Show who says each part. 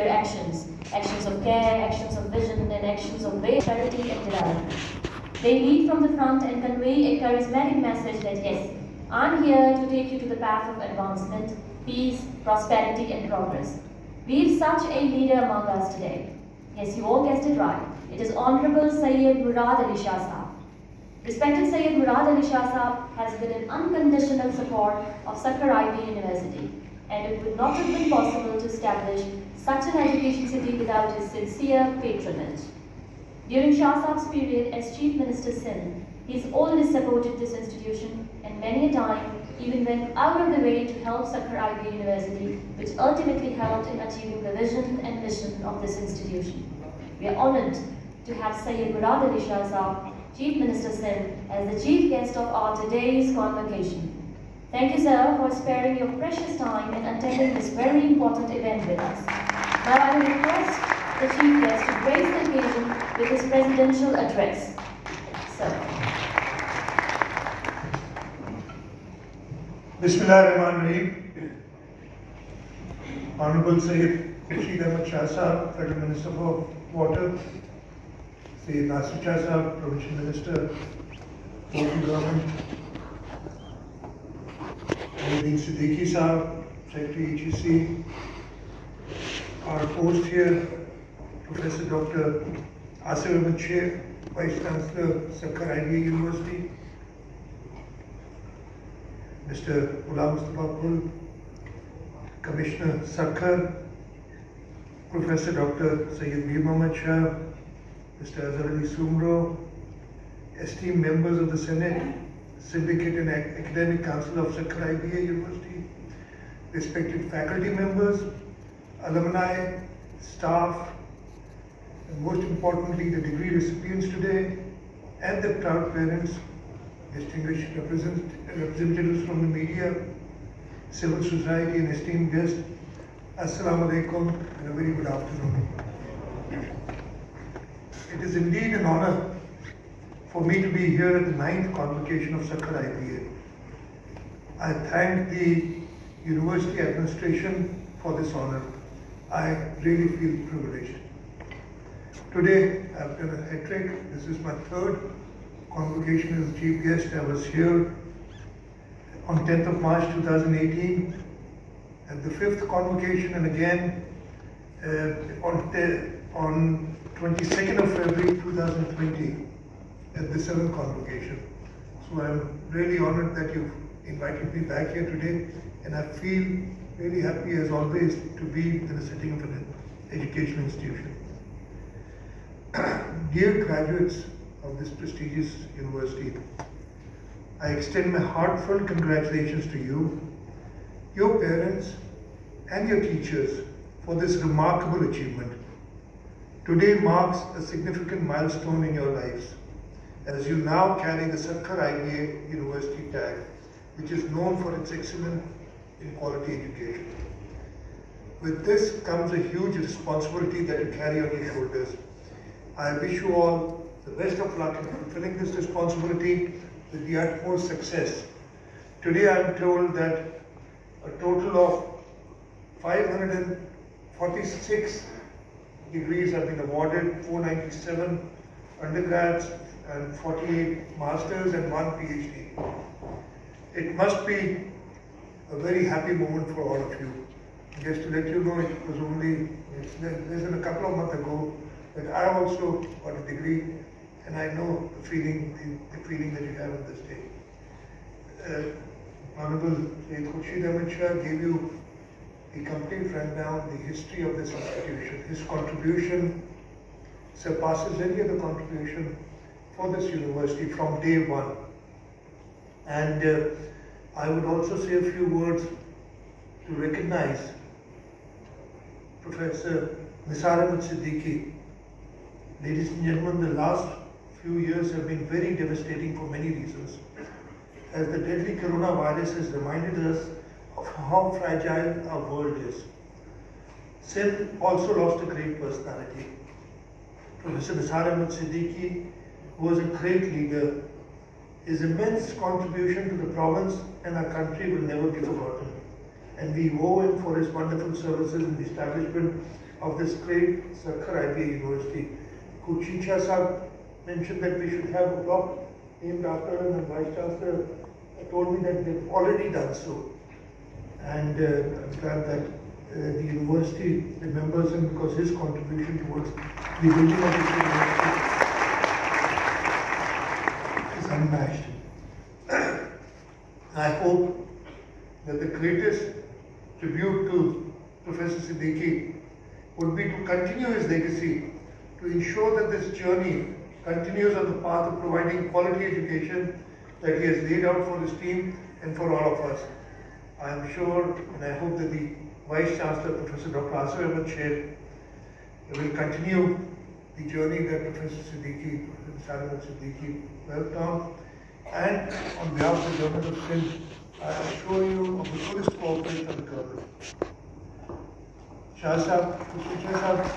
Speaker 1: their actions actions of care, actions of vision, and actions of charity and development. They lead from the front and convey a charismatic message that yes, I'm here to take you to the path of advancement, peace, prosperity, and progress. We've such a leader among us today. Yes, you all guessed it right. It is Honorable Sayyid Murad Ali Shah Sahab. Respected Sayyid Murad Ali Shah Sahab has been an unconditional support of Sukkur IB University and it would not have been possible to establish such an education city without his sincere patronage. During Shah Saab's period as Chief Minister Sindh, he's always supported this institution and many a time even went out of the way to help Sukkur IB University, which ultimately helped in achieving the vision and mission of this institution. We are honoured to have Sayyid Murad Ali Shah Saab, Chief Minister Sindh, as the chief guest of our today's convocation. Thank you, sir, for sparing your precious time and attending this very important event with us. Now I will request the Chief Guest to grace the occasion with his presidential address. Sir.
Speaker 2: Bismillah Rahman Rahim. Honorable Sayyid Khurshid Ahmad Shah Sahab, Federal Minister for Water, Sayyid Nasir Shah Sahab, Provincial Minister, Local Government, Nadeem Siddiqui Sahab, Secretary HEC, our host here, Professor Dr. Asif Ahmed Sheikh, Vice Chancellor, Sukkur IBA University, Mr. Ghulam Mustafa Commissioner Sukkur, Professor Dr. Sayyid Mir Mohammad Shah, Mr. Azhar Ali Sumro, esteemed members of the Senate, Syndicate and Academic Council of Sukkur IBA University, respected faculty members, alumni, staff, and most importantly, the degree recipients today, and the proud parents, distinguished representatives from the media, civil society, and esteemed guests, Assalamu alaikum and a very good afternoon. It is indeed an honor for me to be here at the ninth convocation of Sukkur IBA. I thank the university administration for this honor. I really feel privileged. Today, I've done a hat trick. This is my third convocation as chief guest. I was here on 10th of March 2018 at the fifth convocation and again uh, on, on 22nd of February 2020 at the seventh convocation. So I'm really honored that you've invited me back here today and I feel really happy as always to be in the setting of an educational institution. Dear graduates of this prestigious university, I extend my heartfelt congratulations to you, your parents, and your teachers for this remarkable achievement. Today marks a significant milestone in your lives as you now carry the Sukkur IBA University tag, which is known for its excellence in quality education. With this comes a huge responsibility that you carry on your shoulders. I wish you all the best of luck in fulfilling this responsibility with the utmost success. Today I am told that a total of 546 degrees have been awarded, 497 undergrads and 48 masters and one PhD. It must be a very happy moment for all of you. Just to let you know, it was only less than a couple of months ago that I also got a degree and I know the feeling, the, the feeling that you have on this day. Uh, Honorable Sayyid Khurshid Shah gave you the complete rundown, the history of this institution. His contribution surpasses any other contribution for this university from day one. And uh, I would also say a few words to recognize Professor Nisar Ahmed Siddiqui. Ladies and gentlemen, the last few years have been very devastating for many reasons. As the deadly coronavirus has reminded us of how fragile our world is. Sindh also lost a great personality. Professor Nisar Ahmed Siddiqui was a great leader. His immense contribution to the province and our country will never be forgotten. And we owe him for his wonderful services in the establishment of this great Sukkur IBA University. Kuchicha Sahib mentioned that we should have a block named after him and Vice Chancellor told me that they've already done so. And uh, I'm glad that uh, the university remembers him because his contribution towards the building of this university unmatched. I hope that the greatest tribute to Professor Siddiqui would be to continue his legacy, to ensure that this journey continues on the path of providing quality education that he has laid out for his team and for all of us. I am sure and I hope that the Vice Chancellor, Professor Dr. Asif Ahmed Sher, will continue the journey that Professor Siddiqui, Professor Siddiqui worked on. And on behalf of the Government of Sindh, I assure you of the fullest cooperation of the government. Shah Sahib,